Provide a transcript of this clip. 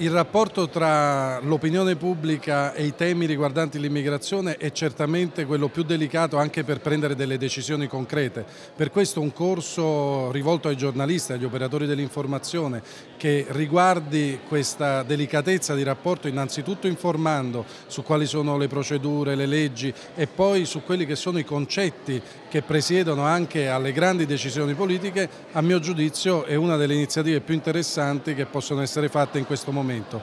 Il rapporto tra l'opinione pubblica e i temi riguardanti l'immigrazione è certamente quello più delicato anche per prendere delle decisioni concrete. Per questo un corso rivolto ai giornalisti, agli operatori dell'informazione che riguardi questa delicatezza di rapporto innanzitutto informando su quali sono le procedure, le leggi e poi su quelli che sono i concetti che presiedono anche alle grandi decisioni politiche, a mio giudizio è una delle iniziative più interessanti che possono essere fatte in questo momento momento.